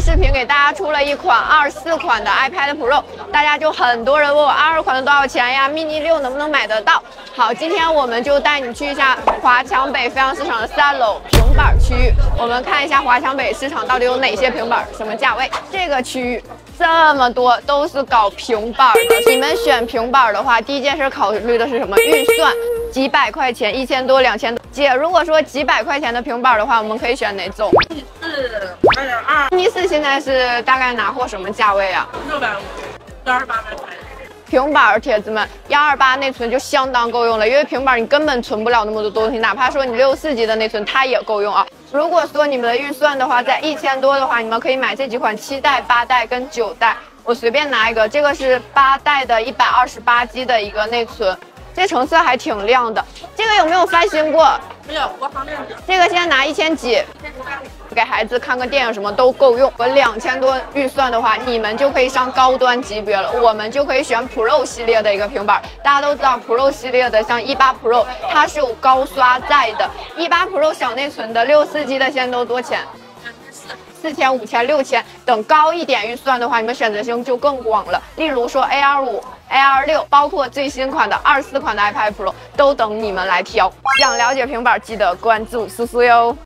视频给大家出了一款二四款的 iPad Pro，大家就很多人问我二二款的多少钱呀？mini 六能不能买得到？好，今天我们就带你去一下华强北飞扬市场的三楼平板区域，我们看一下华强北市场到底有哪些平板，什么价位？这个区域这么多都是搞平板的，你们选平板的话，第一件事考虑的是什么？预算几百块钱，一千多、两千多。姐，如果说几百块钱的平板的话，我们可以选哪种？四二点二，一四现在是大概拿货什么价位啊？六百五，幺二八买买。平板儿，铁子们，幺二八内存就相当够用了，因为平板你根本存不了那么多东西，哪怕说你六四 G 的内存，它也够用啊。如果说你们的预算的话在一千多的话，你们可以买这几款七代、八代跟九代，我随便拿一个，这个是八代的一百二十八 G 的一个内存，这成色还挺亮的。这个有没有翻新过？没有，国行电子。这个先拿一千几。给孩子看个电影什么都够用。我两千多预算的话，你们就可以上高端级别了。我们就可以选 Pro 系列的一个平板。大家都知道 Pro 系列的，像一八 Pro，它是有高刷在的。一八 Pro 小内存的六四 G 的现在都多钱？四千、五千、六千。等高一点预算的话，你们选择性就更广了。例如说 A R 五、A R 六，包括最新款的二四款的 iPad Pro，都等你们来挑。想了解平板，记得关注苏苏哟。